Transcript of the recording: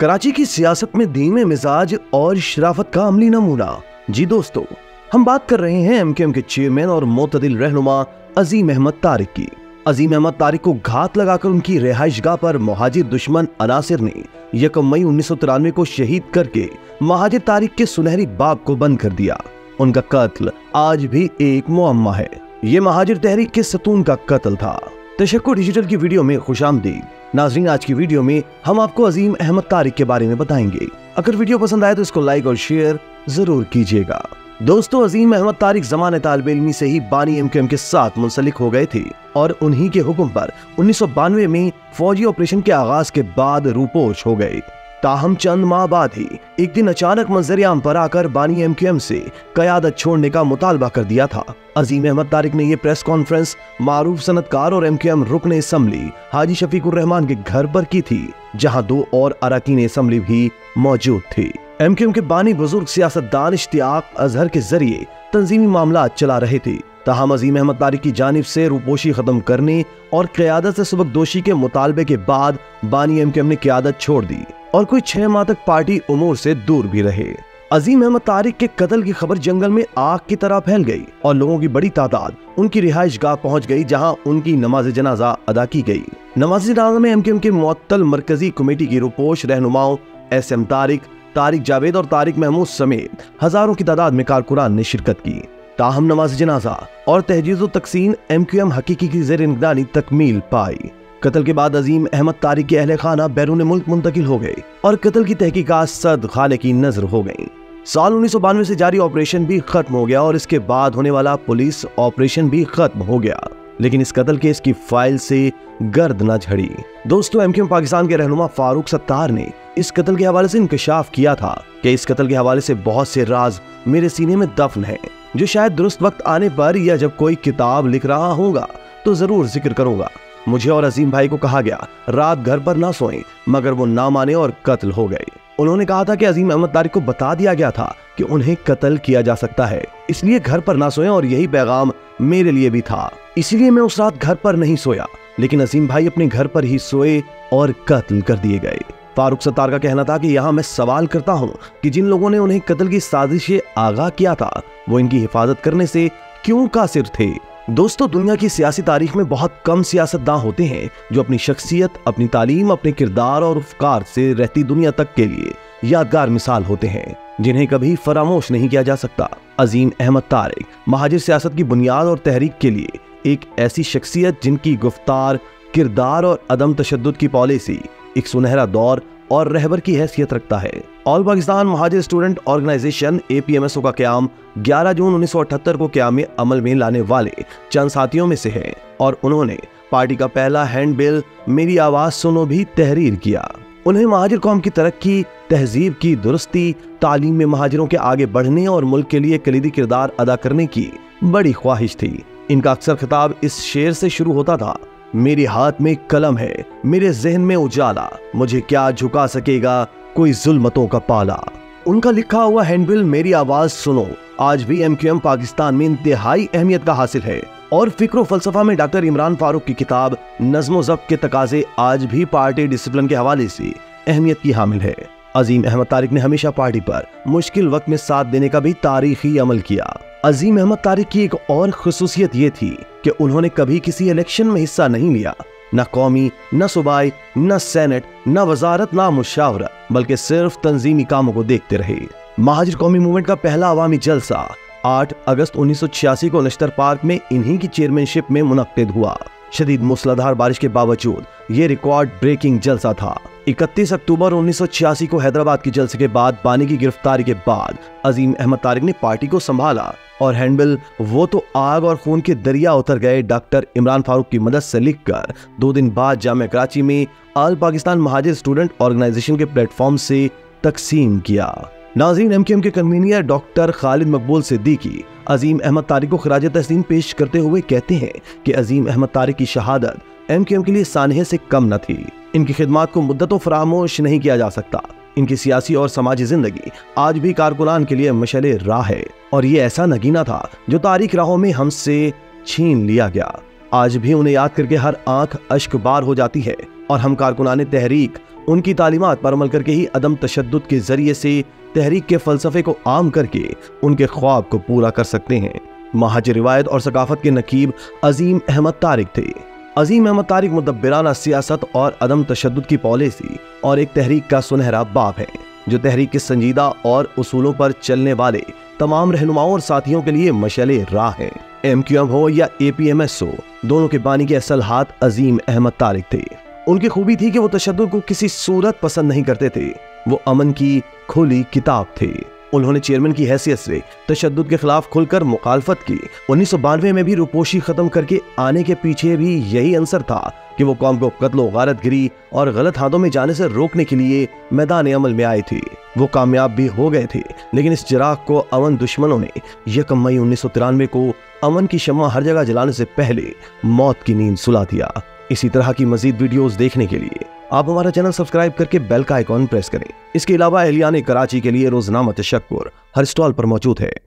कराची की सियासत में धीमे मिजाज और शराफत का अमली नमूना। जी दोस्तों, हम बात कर रहे हैं एमकेएम के चेयरमैन और मोतदिल रहनुमा अजीम अहमद तारिक की। अजीम अहमद तारिक को घात लगाकर उनकी रिहाइश गाह पर महाजिर दुश्मन अनासिर ने यकम मई उन्नीस सौ तिरानवे को शहीद करके महाजिर तारिक के सुनहरी बाग को बंद कर दिया। उनका कत्ल आज भी एक मुअम्मा है। ये महाजिर तहरीक के सतून का कत्ल था। तशक्को डिजिटल की वीडियो में खुश नाजरीन, आज की वीडियो में हम आपको अजीम अहमद तारिक के बारे में बताएँगे। अगर वीडियो पसंद आए तो इसको लाइक और शेयर ज़रूर कीजिएगा। दोस्तों, अजीम अहमद तारिक जमान तालब इलमी से ही बानी एम के साथ मुंसलिक हो गए थे और उन्हीं के हुक्म पर उन्नीस सौ बानवे में फौजी ऑपरेशन के आगाज़ के बाद रूपोश हो गए। ताहम चंद माह बाद ही एक दिन अचानक मंजरियाम पर आकर बानी एम से कयादत छोड़ने का मुतालबा कर दिया था। अजीम अहमद तारिक ने यह प्रेस कॉन्फ्रेंस मारूफ सनतकार और एम रुकन असम्बली हाजी शफीकुर रहमान के घर पर की थी, जहाँ दो और अरकान असम्बली भी मौजूद थे। एम के बानी बुज़ुर्ग सियासतदान इश्तियाक अजहर के ज़रिए तंजीमी मामला चला रहे थे। तहम अजीम अहमद तारिक की जानब से रूपोशी खत्म करने और क्यादत से सबक दोषी के मुतालबे के बाद बानी एम के एम ने क्यादत छोड़ दी और कोई छह माह तक पार्टी उमूर से दूर भी रहे। अजीम अहमद तारिक के कत्ल की खबर जंगल में आग की तरह फैल गई और लोगों की बड़ी तादाद उनकी रिहाइश गाह पहुँच गई, जहाँ उनकी नमाज़ जनाजा अदा की गई। नमाज़ जनाजा में एम के मुअत्तल मरकजी कमेटी की रुपोश रहनुमाओं एस एम तारिक तारिक जावेद और तारिक महमूद समेत हज़ारों की तादाद में कारकुरान ने शिरकत की। ताहम नमाज़ जनाजा और तहजीज तकसीम एम क्यू एम हकीकी की जेर निगरानी तकमील पाई। कत्ल के बाद अजीम अहमद तारिक के अहल खाना बैरून मुल्क मुंतकिल हो गए और कत्ल की तहकीकात सद खाले की नज़र हो गई। साल उन्नीस सौ बानवे से जारी ऑपरेशन भी खत्म हो गया और इसके बाद होने वाला पुलिस ऑपरेशन भी खत्म हो गया। लेकिन इस कत्ल केस की फ़ाइल से गर्द न झड़ी। दोस्तों एम पाकिस्तान के रहनुमा फारूक सत्तार ने इस कत्ल के हवाले से इंकशाफ किया था कि इस कत्ल के हवाले से बहुत से राज मेरे सीने में दफन हैं। जो शायद दुरुस्त वक्त आने पर या जब कोई किताब लिख रहा होगा तो ज़रूर ज़िक्र करूँगा। मुझे और अजीम भाई को कहा गया, रात घर पर ना सोएँ, मगर वो ना माने और कत्ल हो गए। उन्होंने कहा था कि अजीम अहमद तारिक को बता दिया गया था कि उन्हें कत्ल किया जा सकता है, इसलिए घर पर ना सोए और यही पैगाम मेरे लिए भी था। इसलिए मैं उस रात घर पर नहीं सोया, लेकिन अजीम भाई अपने घर पर ही सोए और कत्ल कर दिए गए। फारूक सत्तार का कहना था कि यहाँ मैं सवाल करता हूँ कि जिन लोगों ने उन्हें कत्ल की साजिश आगाह किया था, वो इनकी हिफाजत करने से क्यों कासिर थे? दोस्तों, दुनिया की सियासी तारीख में बहुत कम सियासतदान होते हैं जो अपनी शख्सियत, अपनी तालीम, अपने किरदार और उपकार से रहती दुनिया तक के लिए यादगार मिसाल होते हैं, जिन्हें कभी फरामोश नहीं किया जा सकता। अजीम अहमद तारिक, महाजिर सियासत की बुनियाद और तहरीक के लिए एक ऐसी शख्सियत जिनकी गुफ्तार, किरदार और अदम तशद की पॉलिसी एक सुनहरा दौर और रहबर की हैसियत रखता है। All Pakistan Mohajir student organization A P M S O का क्याम 11 जून 1978 को क्याम अमल में लाने वाले चंद साथियों में से है और उन्होंने पार्टी का पहला हैंड बिल मेरी आवाज़ सुनो भी तहरीर किया। उन्हें महाजिर कौम की तरक्की, तहजीब की दुरुस्ती, तालीम में महाजिरों के आगे बढ़ने और मुल्क के लिए कलीदी किरदार अदा करने की बड़ी ख्वाहिश थी। इनका अक्सर खिताब इस शेर से शुरू होता था मेरे हाथ में कलम है, मेरे जहन में उजाला। मुझे क्या झुका सकेगा कोई जुल्मतों का पाला? उनका लिखा हुआ हैंडबिल मेरी आवाज़ सुनो। आज भी एम क्यू एम पाकिस्तान में इंतहाई अहमियत का हासिल है। और फ़िक्र फलसफा में डॉक्टर इमरान फारूक की किताब नज्म जब्त के तकाजे आज भी पार्टी डिसिप्लिन के हवाले से अहमियत की हामिल है। अजीम अहमद तारिक ने हमेशा पार्टी पर मुश्किल वक्त में साथ देने का भी तारीखी अमल किया। अजीम अहमद तारिक की एक और खसूसियत ये थी कि उन्होंने कभी किसी इलेक्शन में हिस्सा नहीं लिया। न कौमी, न सूबाई, न सेनेट न वजारत, न मुशावरत बल्कि सिर्फ़ तंजीमी कामों को देखते रहे। महाजिर कौमी मूवमेंट का पहला अवामी जलसा 8 अगस्त 1986 को नश्तर पार्क में इन्हीं की चेयरमैनशिप में मुनद हुआ। शदीद मूसलाधार बारिश के बावजूद ये रिकॉर्ड ब्रेकिंग जलसा था। 31 अक्टूबर 1986 को हैदराबाद की जलसे के बाद बानी की गिरफ्तारी के बाद अजीम अहमद तारिक ने पार्टी को संभाला और हैंडबिल, वो तो आग और खून के दरिया उतर गए डॉक्टर इमरान फारूक की मदद से लिखकर। दो दिन बाद जाम कराची में all Pakistan Mohajir student organization के प्लेटफॉर्म से तकसीम किया। नाजीन एम के कन्वीनियर डॉक्टर खालिद मकबूल सिद्दीकी अजीम अहमद तारिक को खराज तस्लीम पेश करते हुए कहते हैं कि अजीम अहमद तारिक की शहादत एम के लिए सानहे से कम न थी। इनकी खिदमत को मुद्दतों फरामोश नहीं किया जा सकता। इनकी सियासी और समाजी ज़िंदगी आज भी कारकुनान के लिए मशल राह है। और ये ऐसा नगीना था जो तारीख राहों में हमसे छीन लिया गया। आज भी उन्हें याद करके हर आँख अश्क बार हो जाती है और हम कारकुनान तहरीक, उनकी तालीमत पर अमल करके ही अदम तशद के ज़रिए से तहरीक के फलसफे को आम करके उनके ख्वाब को पूरा कर सकते हैं। महाज रिवायत और सकाफत के नकीब अजीम अहमद तारिक थे। अजीम अहमद तारिक मुदबराना सियासत और अदम तशद की पॉलिसी और एक तहरीक का सुनहरा बाप है, जो तहरीक के संजीदा और उसूलों पर चलने वाले तमाम रहनुमाओं और साथियों के लिए मशले राह है। एम क्यू एम हो या ए पी एम एस हो, दोनों के बानी के असल हाथ अजीम अहमद तारिक थे। उनकी खूबी थी कि वो तशद को किसी सूरत पसंद नहीं करते थे। वो अमन की खुली किताब थे। उन्होंने चेयरमैन की हैसियत से तशद के खिलाफ खुलकर मुखालफत की। उन्नीस में भी रुपोशी खत्म करके आने के पीछे भी यही आंसर था कि वो कौम को कत्लो गारत गिरी और गलत हाथों में जाने से रोकने के लिए मैदान अमल में आए थे। वो कामयाब भी हो गए थे, लेकिन इस चिराग को अमन दुश्मनों ने यकम मई उन्नीस सौ तिरानवे को अमन की शमा हर जगह जलाने से पहले मौत की नींद सुला दिया। इसी तरह की मजीद वीडियोस देखने के लिए आप हमारा चैनल सब्सक्राइब करके बेल का आइकॉन प्रेस करें। इसके अलावा एलियाने कराची के लिए रोजनामा तशक्र हर स्टॉल पर मौजूद है।